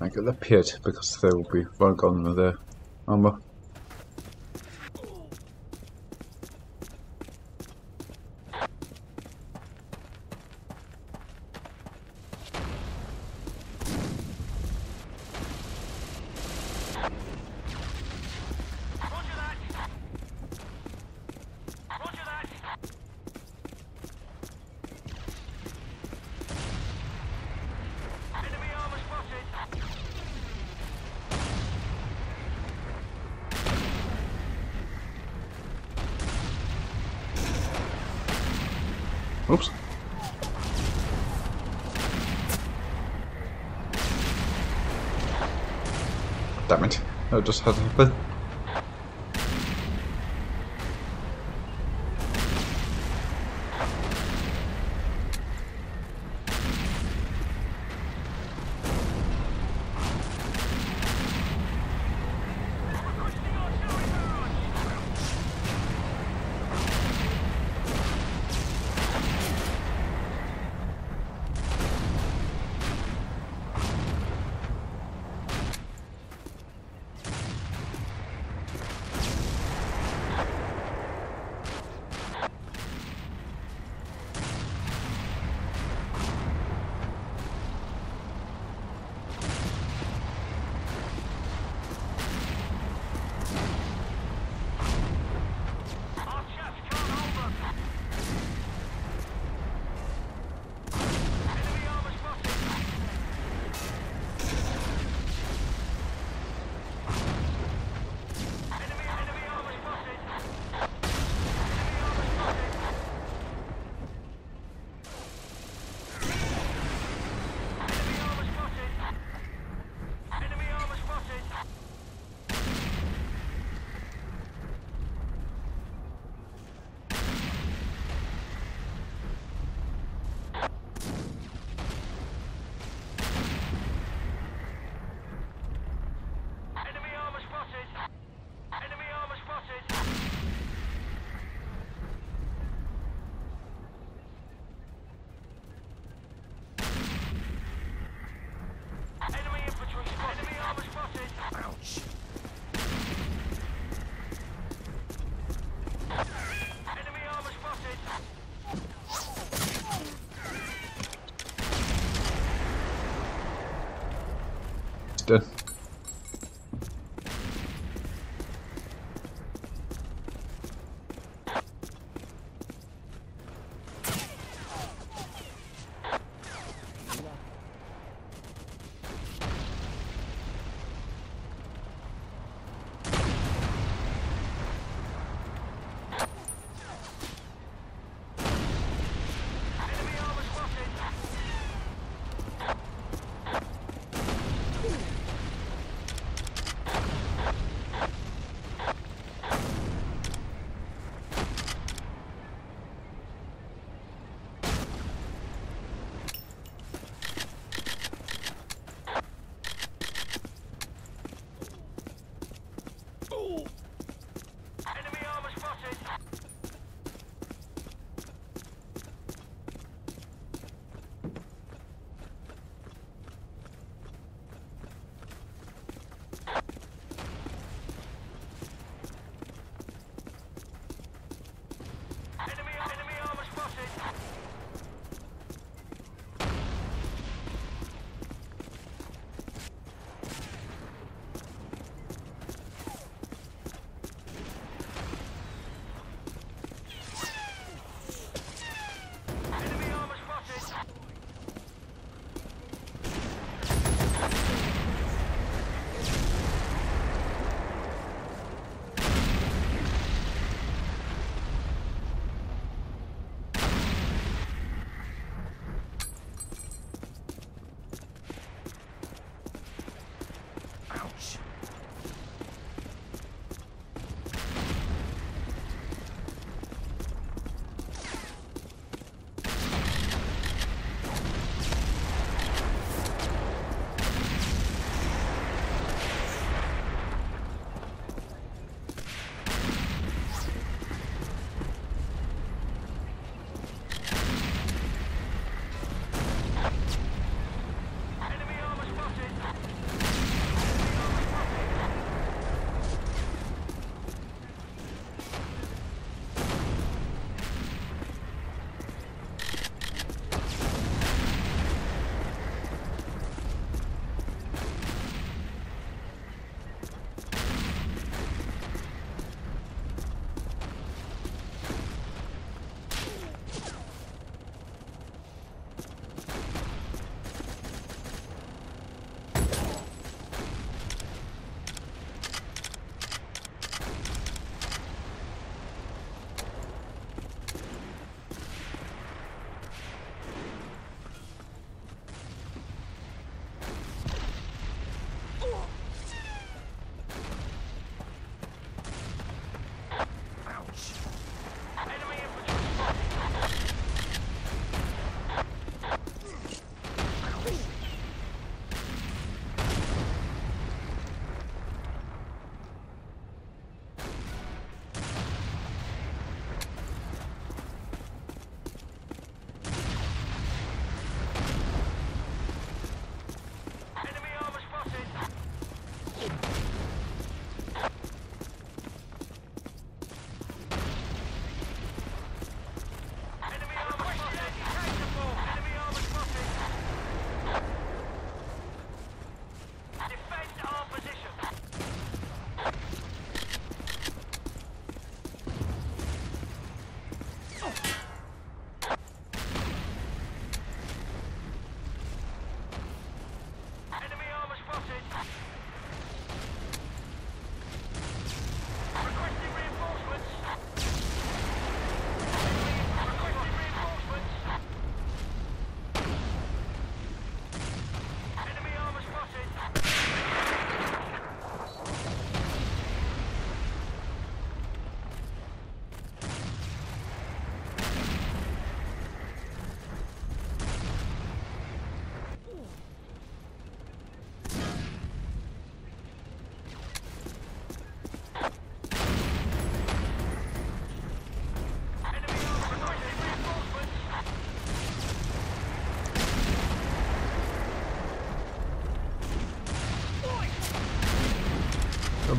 back at the pit because they will be well gone with their armor. Oops. Damn it. No, just had to after.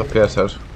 os que.